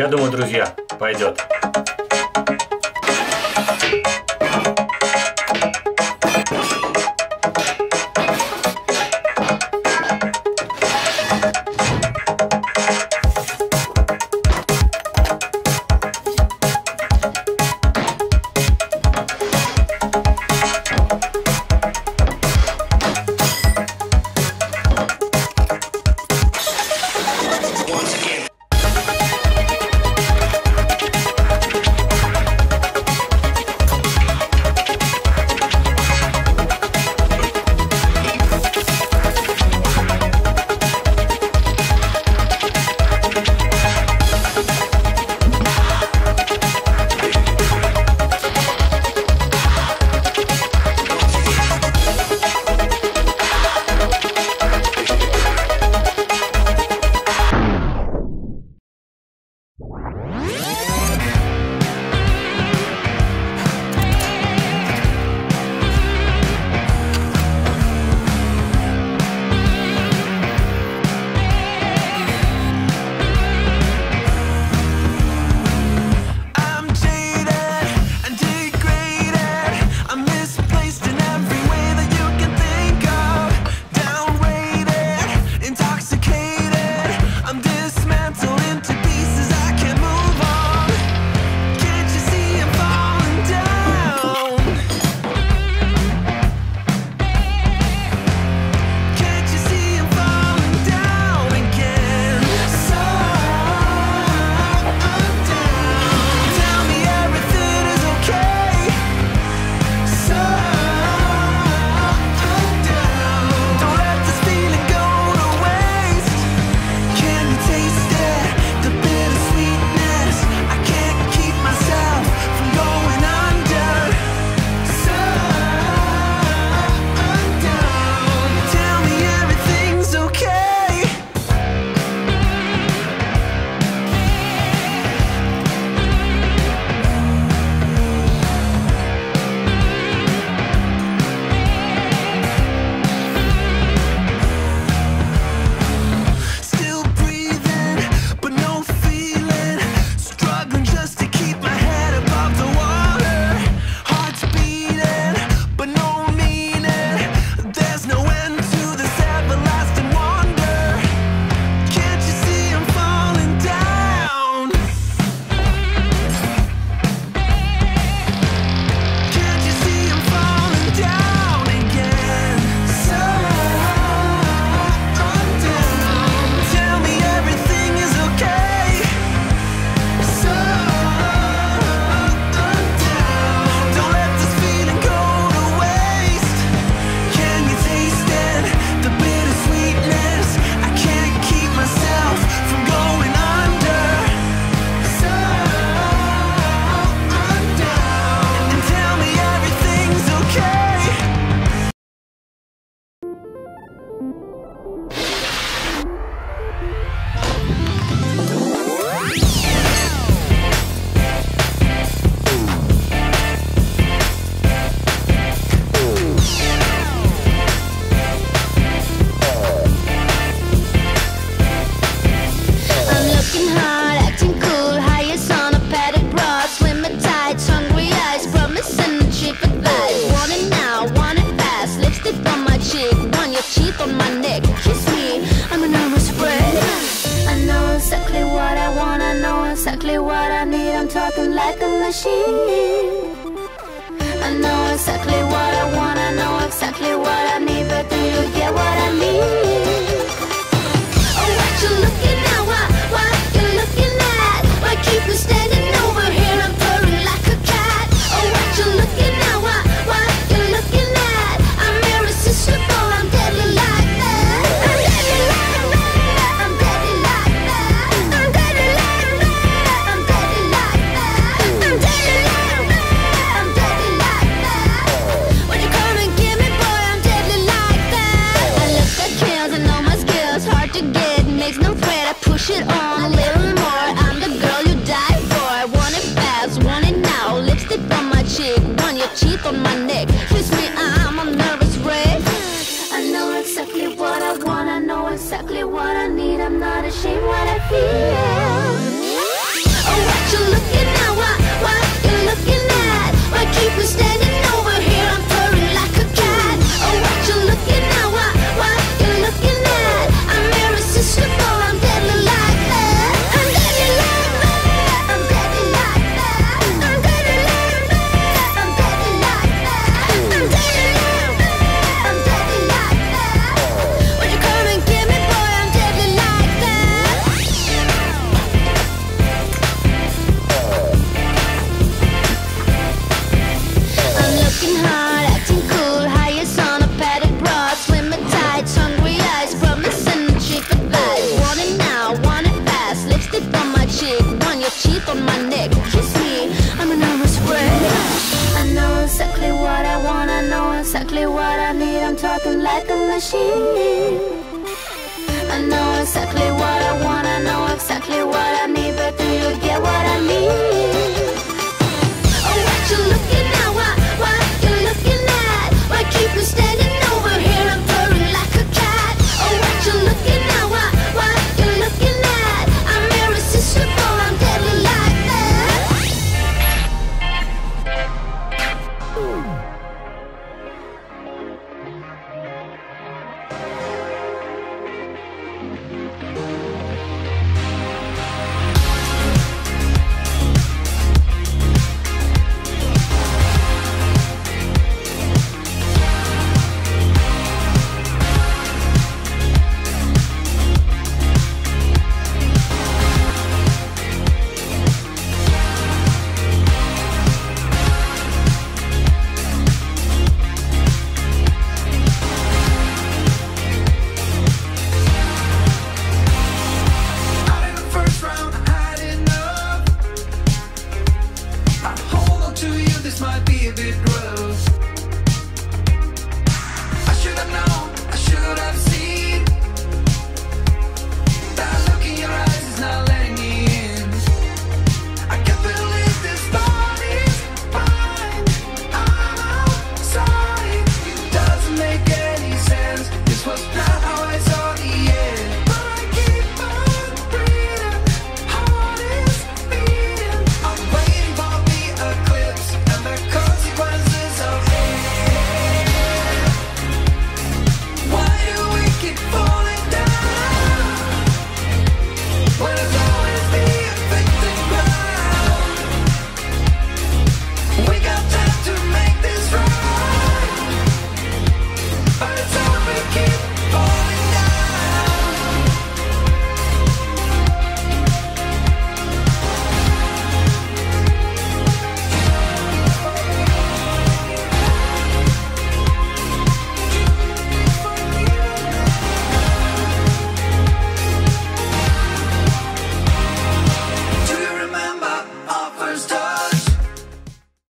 Я думаю, друзья, пойдет. machine. I know exactly feel machine. I know exactly what I want, I know exactly what I